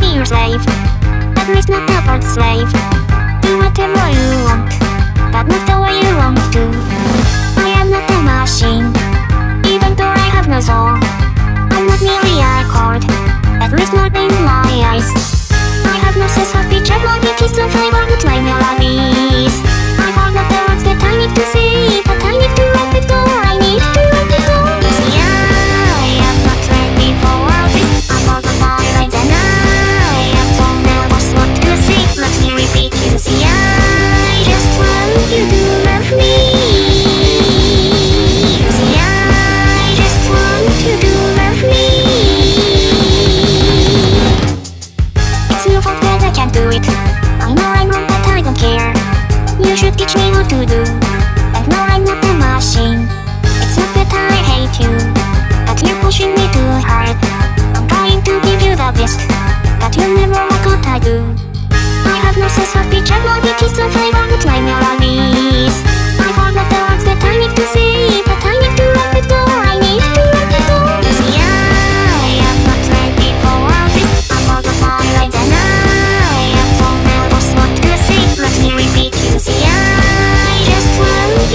be your slave. At least not a part slave. Do whatever you want, but not the way you want to. know to do But no, I'm not a machine It's not that I hate you But you're pushing me too hard. I'm trying to give you the best But you never like what I do I have no sense of picture, no, it is the flavor of my melody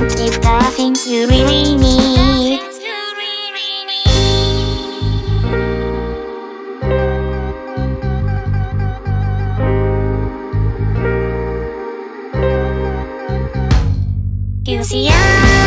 empty the things you really need You see, I